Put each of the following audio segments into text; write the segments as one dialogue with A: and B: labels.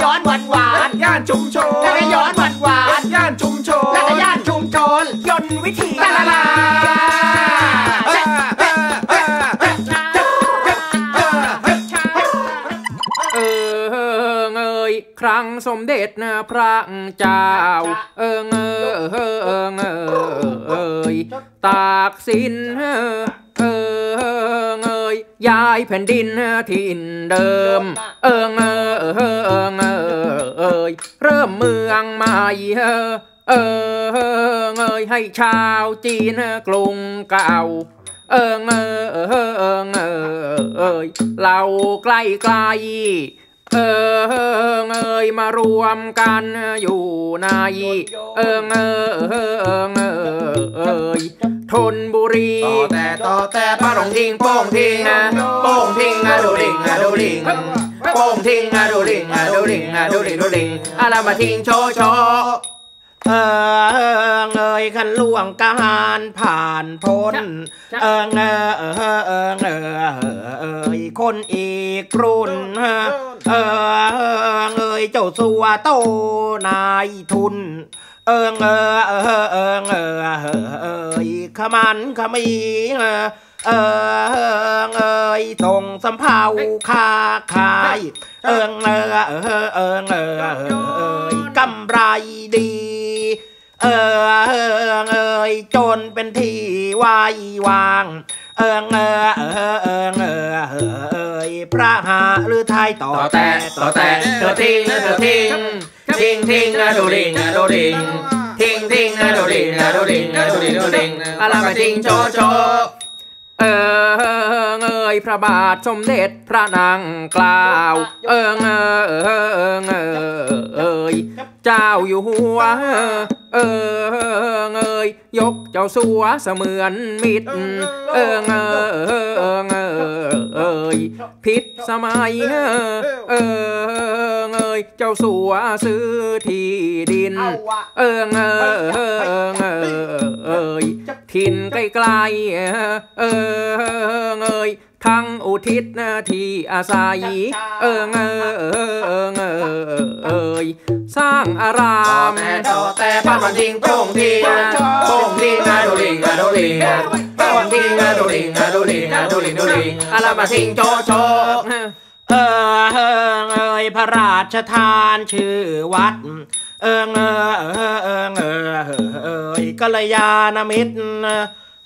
A: ย้อนหวานหวาน
B: ย่านชุมชน
A: แล้วก็ย้อนหวานหวาน
B: ย่านชุมชน
A: แล้วก็ย่านชุมชนยนต์วิธี
B: ลาลาลา
C: เออเงยครั้งสมเด็จนะพระเจ้า เออเงยเออเงยเอยตากสินเออเง ย้ายแผ่นดินถิ่นเดิม เออเงยเออเงยเอยเริ่มเมืองใหม่เออเงยให้ชาวจีนกรุงเก่า เออเงอเออเออเงอเอยเราใกล้ไกลเออเงยมารวมกันอยู่ในเออเงอเออเงอเอย ทนบุรี
B: ต่อแต่ต่อแต่
C: ป้าหลงทิ้งโป้งทิ้งอะโป้งทิ้งอะดูลิงอะดูลิงโป้งทิ้งอะดูลิงอะดูลิงอะดูลิงดูลิงอะไรมาทิ้งโชว์โชว์
A: เออเงยขันล่วงการผ่านพ้นเออเงอเออเออเงอเอยคนอีกรุ่นเออเงยเจ้าสัวโตนายทุน เออเงอเออเออเงอเอยขมันขมีเออเงยส่งสำเภาค้าขาย เออเงอเออเออเงอเอยกำไรดี เออเออเอยจนเป็นที่วายวาง เออเออเออเออเออเอยพระหาหรือไทยต่อ
C: แต่ต่อแต่เธอทิ้งเธอทิ้ง ทิ้งทิ้งนะดูลิงนะดูลิงทิ้งทิ้งนะดูลิงนะดูลิงนะดูลิงดูลิงอะไรมาทิ้งโชโชเออเงยพระบาทสมเด็จพระนางกล่าวเออเงยเออเงยเอ ย เจ้าอยู่หัว เออเงยยกเจ้าสัวเสมือนมิตร เออเงยเออเงยเอยผิดสมัย เออเงยเจ้าสัวซื้อที่ดิน เออเงยเออเงยเอยถิ่นใกล้ๆเออเงย ทั้งอุทิศหน้าที่อาศัยเออเงยเออเงยเอยสร้างอาราม
B: แต่ต่อแต่บ้านมันทิ้งโป่งทิ้งโป่งทิ้งอะดูลิงอะดูลิงโป่งทิ้งอะดูลิงอะดูลิงอะดูลิงดูลิงอะไรมาทิ้งโชว์โชว์
A: เออเออเอยพระราชทานชื่อวัดเออเออเออเออเออเอยกัลยาณมิตร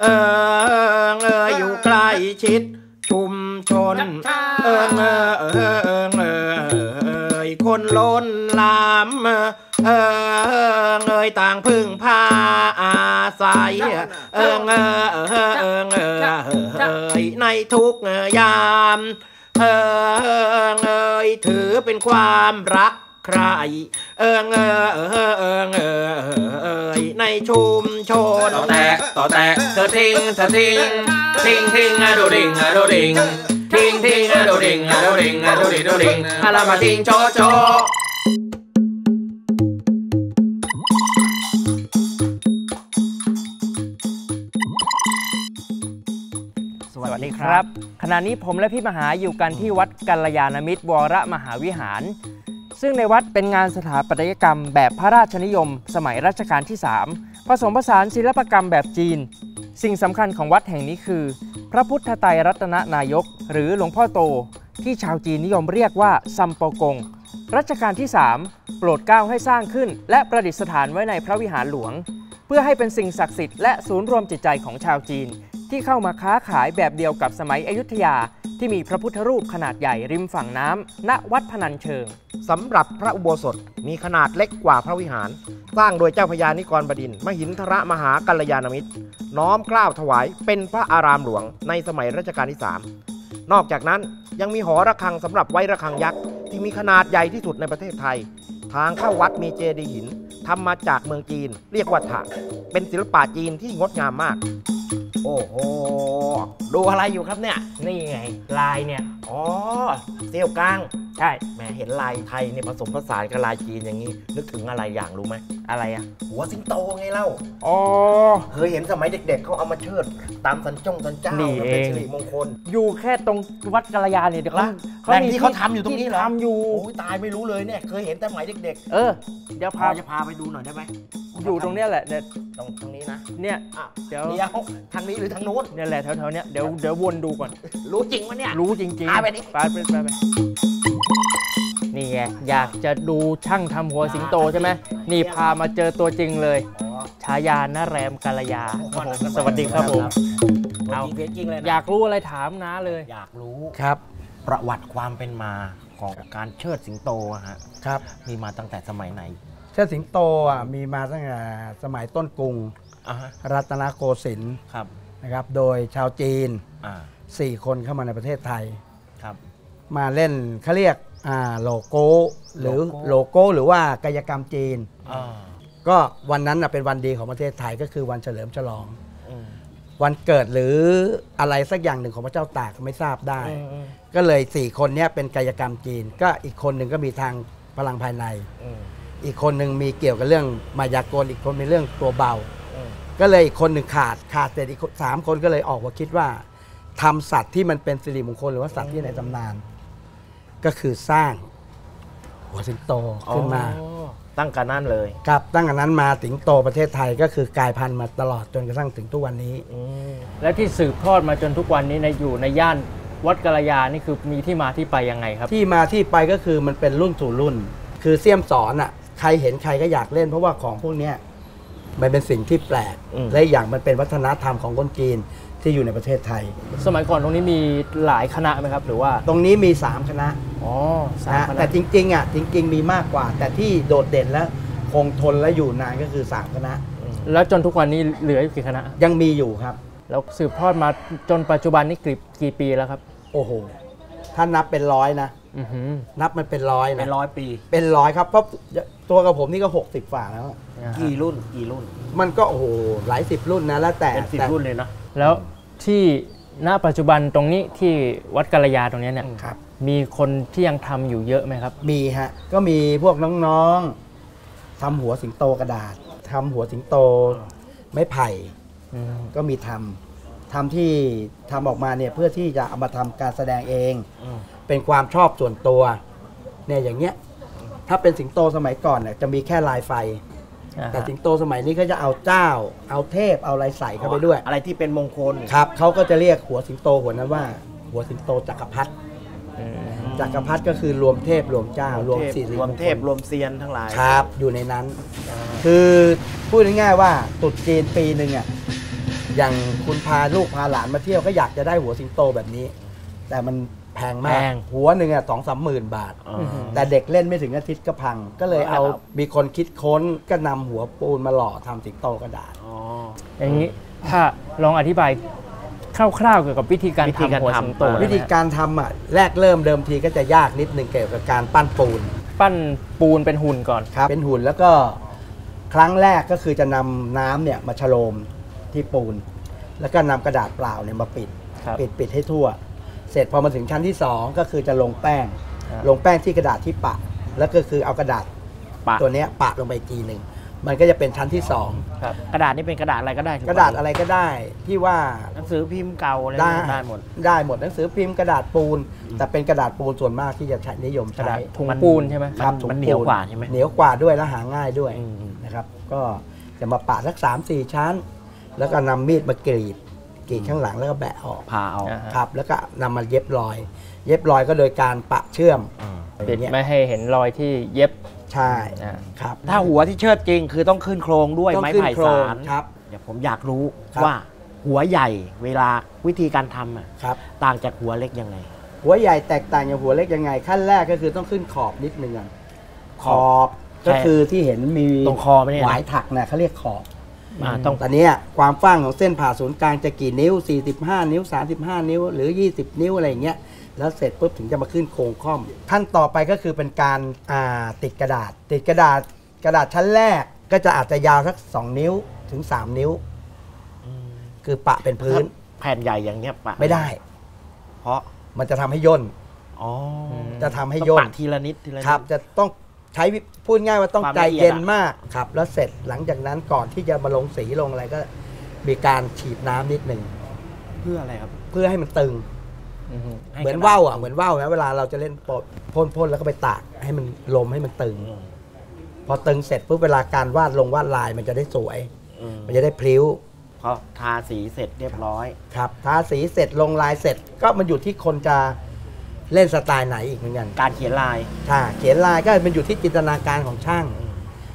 A: เออเอยอยู่ใกล้ชิด ชุมชนเออเออเออเออเออเอยคนล้นหลามเออเอยต่างพึ่งพาอาศัยเออเออเออเออเออเอยในทุกยามเออเอยถือเป็นความรักใคร เออเออเออเออเออเอยในชุมชน
C: ต่อแตกต่อแตกเธอทิ้งเธอทิ้งทิ้งทิ้งอะดูดิงอะดูดิง ทิ้งทิ้งอะโดดิงอะโดดิงอะโดดิงดูดิงอะไรมาทิ้งโชว์โชว์
D: สวัสดีครับ ขณะนี้ผมและพี่มหาอยู่กันที่วัดกัลยาณมิตรวรมหาวิหาร ซึ่งในวัดเป็นงานสถาปัตยกรรมแบบพระราชนิยม สมัยรัชกาลที่ 3 ผสมผสานศิลปกรรมแบบจีน สิ่งสำคัญของวัดแห่งนี้คือ พระพุทธไตรรัตนนายก หรือหลวงพ่อโต ที่ชาวจีนนิยมเรียกว่าซัมโปกง รัชกาลที่ 3 โปรดเกล้าให้สร้างขึ้น และประดิษฐานไว้ในพระวิหารหลวง เพื่อให้เป็นสิ่งศักดิ์สิทธิ์และศูนย์รวมจิตใจของชาวจีน ที่เข้ามาค้าขายแบบเดียวกับสมัยอยุธยา ที่มีพระพุทธรูปขนาดใหญ่ริมฝั่งน้ำณวัดพนัญเชิง
A: สำหรับพระอุโบสถมีขนาดเล็กกว่าพระวิหาร สร้างโดยเจ้าพญานิกรบดินมหินทรมหากัลยาณมิตร น้อมกล้าวถวายเป็นพระอารามหลวงในสมัยรัชกาลที่ 3 นอกจากนั้นยังมีหอระฆังสำหรับไว้ระฆังยักษ์ที่มีขนาดใหญ่ที่สุดในประเทศไทย ทางเข้าวัดมีเจดีย์หินทำมาจากเมืองจีน เรียกว่าถะเป็นศิลปะจีนที่งดงามมาก โอ้โห ดูอะไรอยู่ครับเนี่ย
D: นี่ไง ลายเนี่ย
A: อ๋อ เสี้ยวกลาง
D: ช่
A: แหมเห็นลายไทยเนี่ยผสมผสานกับลายจีนอย่างนี้ นึกถึงอะไรอย่างรู้ไหม
D: อะไรอะ
A: หัวสิงโตไงเล่า
D: อ๋อ
A: เคยเห็นสมัยเด็กๆเขาเอามาเชิด ตามสันจ้องสันเจ้า
D: นี่
A: มันเป็น
D: เอง
A: สิริมงคล
D: อยู่แค่ตรงวัดกัลยาเนี่ยเดี๋ยวเขา
A: ละแหล่งที่เขาทำอยู่ตรงนี้เหรอ
D: ทำอยู่
A: โอ้ยตายไม่รู้เลยเนี่ยเคยเห็นแต่สมัยเด็ก
D: เออเดี๋ยว
A: ๆพ
D: พา
A: อจะพาไปดูหน่อยได้ไหม
D: อยู่ตรงเนี้ยแหละเดี๋ยว
A: ตรงตรงนี้นะ
D: เนี่ย
A: อ้าว
D: เดี๋ยว
A: เดี๋ยวทางนี้หรือทางนู้น
D: เนี่ยแหละแถวๆเนี้ยเดี๋ยวเดี๋ยววนดูก่อน
A: รู้จริงวะเนี่ย
D: รู้จริงๆ
A: พาไปดิ
D: ไปไปไปไป นี่ไงอยากจะดูช่างทำหัวสิงโตใช่ไหมนี่พามาเจอตัวจริงเลย
A: อ๋อ
D: ฉายาหน้าแรมกาลยาครับผมสวัสดีครับผม
A: ตัว
D: เอา
A: จริงเสียงจริงเลยนะ
D: อยากรู้อะไรถามน้าเลย
A: อยากรู้
B: ครับ
A: ประวัติความเป็นมาของการเชิดสิงโตอะฮะ
B: ครับ
A: มีมาตั้งแต่สมัยไหน
B: เชิดสิงโตอะมีมาตั้งแต่สมัยต้นกรุง
A: อ่าฮะ
B: รัตนโกสินทร์
A: ครับ
B: นะครับ โดยชาวจีน
A: อ่า
B: 4คนเข้ามาในประเทศไทย
A: ครับ
B: มาเล่นเขาเรียก อ่าล่อโก๊วหรือ
A: โลโก๊
B: วล่อโก๊วหรือว่ากายกรรมจีน
A: อ่า
B: ก็วันนั้นน่ะเป็นวันดีของประเทศไทยก็คือวันเฉลิมฉลอง
A: อืม
B: วันเกิดหรืออะไรสักอย่างหนึ่งของพระเจ้าตากไม่ทราบได้
A: อืมอืม
B: ก็เลย4คนเนี้ยเป็นกายกรรมจีน ก็อีกคนหนึ่งก็มีทางพลังภายใน
A: อืม
B: อีกคนหนึ่งมีเกี่ยวกับเรื่องมายากลอีกคนมีเรื่องตัวเบา
A: อืม
B: ก็เลยอีกคนหนึ่งขาดขาดเสร็จอีกคนสามคนก็เลยออกมาคิดว่าทำสัตว์ที่มันเป็นสิริมงคลหรือว่าสัตว์ที่ในตำนาน ก็คือสร้างหัวสิงโตขึ้นมา
A: อ๋อตั้งกันนั่นเลย
B: ครับตั้งแต่นั้นมาสิงโตประเทศไทยก็คือกลายพันธุ์มาตลอดจนกระทั่งถึงทุกวันนี้
A: อืม
D: และที่สืบทอดมาจนทุกวันนี้ในอยู่ในย่านวัดกัลยานี่คือมีที่มาที่ไปยังไงครับ
B: ที่มาที่ไปก็คือมันเป็นรุ่นสู่รุ่น คือเสี่ยมสอนอะใครเห็นใครก็อยากเล่นเพราะว่าของพวกเนี้ยมันเป็นสิ่งที่แปลกและอีกอย่างมันเป็นวัฒนธรรมของคนจีนที่อยู่ในประเทศไทย
D: สมัยก่อนตรงนี้มีหลายคณะไหมครับ หรือว่า
B: ตรงนี้มี 3 คณะ
D: อ๋อสาม
B: นะ
D: คณะ
B: แต่จริงๆอะจริง ๆ มีมากกว่า แต่ที่โดดเด่นและคงทนและอยู่นานก็คือ3คณะ
D: แล้วจนทุกวันนี้เหลืออยู่กี่คณะ
B: ยังมีอยู่ครับ
D: แล้วสืบทอดมาจนปัจจุบันนี่กี่กี่ปีแล้วครับ
B: โอ้โหถ้านับเป็นร้อยนะ
D: อือหือ
B: นับมันเป็นร้อย
A: เป็
B: นะ
A: นร้อยปี
B: เป็นร้อยครับเพราะตัวกับผมนี่ก็ 60ฝ่าแล้วอะ
A: กี่รุ่นกี่รุ่น
B: มันก็โอ้โหหลายสิบรุ่นนะแล้วแต่
A: เป็นสิบ
B: แต่
A: รุ่นเลยเนาะ
D: แล้วที่ณปัจจุบันตรงนี้ที่วัดกัลยาตรงเนี้ยเนี่ย
B: ครับ
D: มีคนที่ยังทำอยู่เยอะไหมครับ
B: มีฮะ ก็มีพวกน้องๆทำหัวสิงโตกระดาษทำหัวสิงโตไม้ไผ่
D: อืม
B: ก็มีทำทำที่ทำออกมาเนี่ยเพื่อที่จะเอามาทำการแสดงเอง
A: อืม
B: เป็นความชอบส่วนตัวเนี่ยอย่างเงี้ยถ้าเป็นสิงโตสมัยก่อนเนี่ยจะมีแค่ลายไฟ
D: อ่า
B: แต่
D: ฮะ
B: สิงโตสมัยนี้ก็จะเอาเจ้า เอาเทพเอาอะไรใส่เข้าไปด้วย
A: อะไรที่เป็นมงคล
B: ครับเขาก็จะเรียกหัวสิงโตหัวนั้นว่า หัวสิงโตจักรพรรดิ
D: อืม
B: จักรพรรดิก็คือรวมเทพรวมเจ้ารวม
A: เทพ
B: สี่
A: รวมเทพรวมเซียนทั้งหลาย
B: ครับ อยู่ในนั้น คือพูดง่ายๆว่าตรุษจีนปีหนึ่งอะอย่างคุณพาลูกพาหลานมาเที่ยวก็อยากจะได้หัวสิงโตแบบนี้ แต่มันแพงมากหัวหนึ่งอะสองสามหมื่นบาท
A: อ่า
B: แต่เด็กเล่นไม่ถึงอาทิตย์ก็พัง ก็เลยเอา
A: ครับ
B: มีคนคิดค้นก็นำหัวปูนมาหล่อทำสิงโตกระดาษ
A: อ๋อ
D: อย่างนี้ถ้าลองอธิบาย คร่าวๆเกี่ยวกับวิธีการ
A: วิธีการ
D: ทำหัว
A: ทำ
D: สิงโต
A: อ่า
B: วิธีการทำอะแรกเริ่มเดิมทีก็จะยากนิดหนึ่งเกี่ยวกับการปั้นปูน
D: ปั้นปูนเป็นหุ่นก่อน
B: ครับเป็นหุ่นแล้วก็ครั้งแรกก็คือจะนำน้ำเนี่ยมาฉโลมที่ปูน แล้วก็นำกระดาษเปล่าเนี่ยมาปิด
D: ครับ
B: ปิดปิดให้ทั่ว เสร็จพอมาถึงชั้นที่2ก็คือจะลงแป้ง
D: ครับ
B: ลงแป้งที่กระดาษที่ปะ แล้วก็คือเอากระดาษ
A: ปะ
B: ตัวเนี้ยปะลงไปอีกทีหนึ่ง มันก็จะเป็นชั้นที่2
D: ครับ
A: กระดาษนี่เป็นกระดาษอะไรก็ได้ถู
B: กระดาษอะไรก็ได้ที่ว่า
A: หนังสือพิมพ์เก่าอะไร
B: ได้
A: ได้หมด
B: ได้หมดหนังสือพิมพ์กระดาษปูน แต่เป็นกระดาษปูนส่วนมากที่จะใช้นิยม
D: กระ
B: ใช้
D: ดาษถุง
A: มัน
D: ปูนใช่ไหม
B: ครับ
A: มัน
B: ถุง
A: มันเหนียว
B: ปู
A: กว่าใช่ไหม
B: เหนียวกว่าด้วยและหาง่ายด้วย
A: อืม
B: นะครับ ก็จะมาปาดสักสามสี่ชั้น แล้วก็นำมีดมากรีดกรีดข้างหลังแล้วก็แบะออก
A: ผ่าเอา
D: อ่าฮะ
B: ครับ แล้วก็นำมาเย็บรอย เย็บรอยก็โดยการปะเชื่อม
A: อืม
D: ปิด
B: อย่างเงี้ย
D: ไม่ให้เห็นรอยที่เย็บ
B: ใช่
D: อ่า
B: ครับ
A: ถ้าหัวที่เชิดจริงคือต้องขึ้นโครงด้วย
B: ต้อง
A: ไม้
B: ขึ้น
A: ไผ่
B: โครง
A: สาร
B: ครับ
A: เดี๋ยวผมอยากรู้
B: ครับ
A: ว่าหัวใหญ่เวลาวิธีการทำอะ
B: ครับ
A: ต่างจากหัวเล็กยังไง
B: หัวใหญ่แตกต่างจากหัวเล็กยังไง ขั้นแรกก็คือต้องขึ้นขอบนิดนึงก่อนขอบก็คือที่เห็นมี
A: ตรงคอไหมเนี่ย
B: หวายถักเนี่ยเขาเรียกขอบ
A: อ่าต้อง
B: ตอนเนี้ยความกว้างของเส้นผ่าศูนย์กลางจะกี่นิ้ว 45 นิ้ว 35 นิ้ว หรือ 20 นิ้วอะไรอย่างเงี้ย แล้วเสร็จปุ๊บถึงจะมาขึ้นโครงค่อมขั้นต่อไปก็คือเป็นการอ่าติดกระดาษ ติดกระดาษกระดาษชั้นแรกก็จะอาจจะยาวสัก 2 นิ้วถึง 3 นิ้ว คือปะเป็นพื้น
A: แผ่นใหญ่อย่างเนี้ยปะ
B: ไม่ได้
A: เพราะ
B: มันจะทำให้ย่น
A: อ๋อ
B: จะทำให้
A: ต้อง
B: ย่น
A: ปะทีละนิดทีละนิด
B: ครับ จะต้องใช้วิพูดง่ายว่าต้อง
A: ความ
B: ใจ
A: ละเอียด
B: เย็น
A: อะ
B: มากครับ แล้วเสร็จหลังจากนั้นก่อนที่จะมาลงสีลงอะไรก็ มีการฉีดน้ำนิดหนึ่ง
A: เพื่ออะไรครับ
B: เพื่อให้มันตึง
A: ให้
B: เหมือน
A: กระดษ
B: ว่าวอะเหมือนว่าวนะเวลาเราจะเล่นปดพ่นพ่นแล้วก็ไปตากให้มันลมให้มันตึง
A: อืม
B: พอตึงเสร็จปุ๊บเวลาการวาดลงวาดลายมันจะได้สวย
A: อืม
B: มันจะได้พลิ้ว
A: พอทาสีเสร็จเรียบร้อย
B: ครับ ทาสีเสร็จลงลายเสร็จ ก็มันอยู่ที่คนจะเล่นสไตล์ไหนอีกเหมือนกัน
A: การเขียนลาย
B: ถ้าเขียนลายก็มันอยู่ที่จินตนาการของช่าง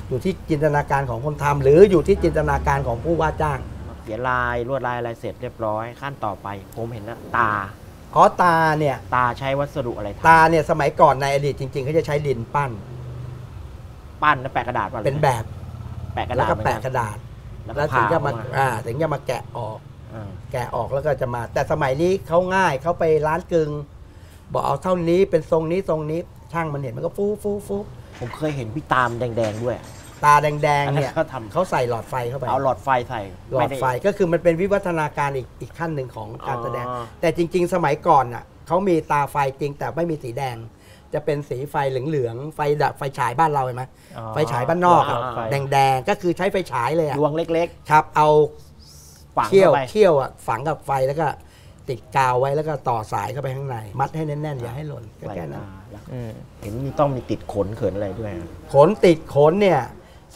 B: อยู่ที่จินตนาการของคนทำหรืออยู่ที่จินตนาการของผู้ว่าจ้าง
A: เขียนลายลวดลายอะไรเสร็จเรียบร้อยขั้นต่อไป ผมเห็นนะตา
B: อ๋อตาเนี่ย
A: ตาใช้วัสดุอะไรท
B: ตาเนี่ยสมัยก่อนในอดีตจริงๆเขาจะใช้ดินปั้นำ
A: ปั้นแล้วแปะกระดาษป่ะ
B: เป็นแบบ
A: แปะกระ
B: แล้
A: ดาวษ
B: ก็
A: เหมือน
B: แปะ
A: น
B: กระดาษ
A: แล้ว
B: แล้
A: ก็
B: วถึง
A: ผ่า
B: จะ
A: ออก
B: มา
A: มา
B: อ่าถึงจะมาแกะออก
A: อ่า
B: แกะออกแล้วก็จะมา แต่สมัยนี้เขาง่ายเขาไปร้านกึง บอกเอาเท่านี้เป็นทรงนี้ทรงนี้ช่างมันเห็นมันก็ฟูฟูฟู
A: ผมเคยเห็นพี่ตามแดง ๆ ด้วย
B: ตาแดงๆเนี่ย
A: อันนั้นเขาทำ
B: เขาใส่หลอดไฟเข้าไป
A: เอาหลอดไฟใส่
B: หลอดไฟ
A: ม่
B: ก็คือมันเป็นวิวัฒนาการอีกอีกขั้นหนึ่งของการแสดง
A: อ๋อ
B: แต่จริง ๆ สมัยก่อนน่ะเขามีตาไฟจริงแต่ไม่มีสีแดง จะเป็นสีไฟเหลืองๆไฟดับไฟฉายบ้านเราเห็นไหม
D: อ๋อ
B: ไฟฉายบ้านนอกอะ
D: ไฟ
B: แดงๆก็คือใช้ไฟฉายเลยอะ
A: ดวงเล็ก
B: ครับ เอา
A: ๆฝัง
B: เขี้ยว
A: เข้าไป
B: เขี้ยวอะฝังกับไฟแล้วก็ติดกาวไว้แล้วก็ต่อสายเข้าไปข้างใน มัดให้แน่นๆอย่าให้หล่นก็
A: ใส่
B: แค่นั้น
A: ตาแล้ว
D: อืม
A: เห็นมีต้องมีติดขนเขินอะไรด้วย
B: ขนติดขนเนี่ย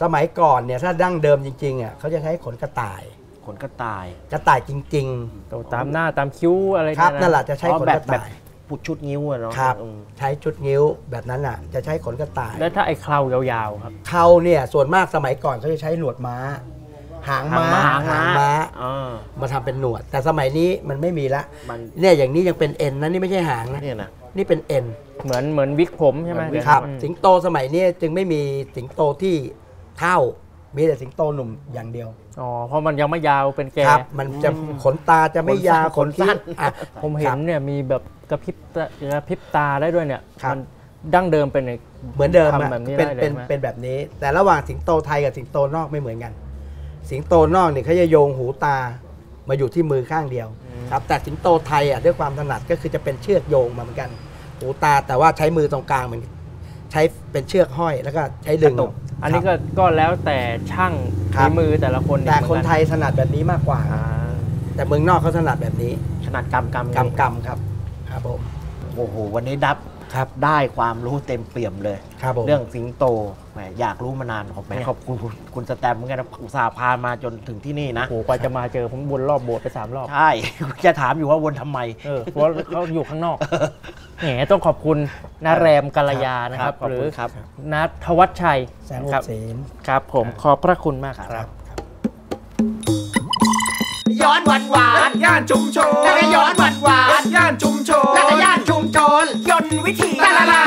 B: สมัยก่อนเนี่ยถ้าดั้งเดิมจริงๆอะเขาจะใช้ขนกระต่าย
A: ขนกระต่าย
B: กระต่ายจริง
D: ตรงตามหน้าตามคิ้วอะไร
B: ๆครับ
D: เย
B: นั่นแหละจะใช้
A: อ๋อ
B: ขน
A: แบบ
B: กระต่าย
A: พุดชุดนิ้วอะเนาะ
B: ครับ
A: อืม
B: ใช้ชุดนิ้วแบบนั้นอะ จะใช้ขนกระต่าย
D: แล้วถ้าไอ้เครายาวๆครับ
B: เขาเนี่ยส่วนมากสมัยก่อนเขาจะใช้หนวดม้า หางม้า
A: หางม้า
B: หางม้า
A: อ่า
B: มาทำเป็นหนวด แต่สมัยนี้มันไม่มีละ
A: มัน
B: เนี่ยอย่างนี้ยังเป็นเอ็นนะนี่ไม่ใช่หางนะ
A: เนี่ยนะ
B: นี่เป็นเอ็น
D: เหมือนเหมือนวิกผมใช่ไหม
A: เหมือนวิก
B: ครับ
D: อืม
B: สิงโตสมัยนี้จึงไม่มีสิงโตที่ เท่ามีแต่สิงโตหนุ่มอย่างเดียว
D: อ๋อ เพราะมันยังไม่ยาวเป็นแก
B: ครับ มันจะขนตาจะไม่ยาวขนสั้นอะ
D: ผมเห็นเนี่ยมีแบบกระพริบตากระพริบตาได้ด้วยเนี่ย
B: ครับ
D: มันดั้งเดิมเป็นไง
B: เหมือนเดิมอะ
D: ทำแบบนี้
B: เป็น
D: ได้เลย
B: เป็น
D: ไหม
B: เป็นแบบนี้ แต่ระหว่างสิงโตไทยกับสิงโตนอกไม่เหมือนกัน สิงโตนอกเนี่ยเขาจะโยงหูตามาอยู่ที่มือข้างเดียวครับแต่สิงโตไทยอะด้วยความถนัดก็คือจะเป็นเชือกโยงมาเหมือนกัน หูตาแต่ว่าใช้มือตรงกลางเหมือนใช้เป็นเชือกห้อยแล้วก็ใช้ดึง
D: กระตุก อันนี้ก็ก็แล้วแต่ช่าง
B: ครั
D: ฝี
B: บ
D: มือแต่ละคน
B: แต่
D: เหมือ
B: คน
D: กั
B: ไทยถนัดแบบนี้มากกว่า
D: อ่า
B: แต่เมืองนอกเขาถนัดแบบนี้
A: ขนาดกำกำ
B: กำกำครับ ครับผม
A: โอ้โห วันนี้ดับ
B: ครับ
A: ได้ความรู้เต็มเปี่ยมเลย
B: ครับผม
A: เรื่องสิงโตแหมอยากรู้มานานขอบแหมขอบคุณคุณคุณสแตมป์เหมือนกันนะอุตส่าห์พามาจนถึงที่นี่นะ
D: โอ้โหกว่าจะมาเจอผมวนรอบโบสถ์ไปสามรอบ
A: ใช่ จะถามอยู่ว่าวนทำไม
D: เออเพราะเขาอยู่ข้างนอกแหมต้องขอบคุณนาแรมกัลยานะครับ
A: ขอบ
D: หรื
A: คุ
D: อ
A: ณครับ
D: นัทวัชชัย
B: แสงโอ
D: ครับ
B: เสน
D: ครับผมขอบพระคุณมากครับ
E: ย้อนหวานหวาน
C: ย่านชุมชน
E: จักรย้อนหวานหวาน
C: ย่านชุมชน
E: จักรย่านชุมชนยนต์วิธี
C: ลาลาลา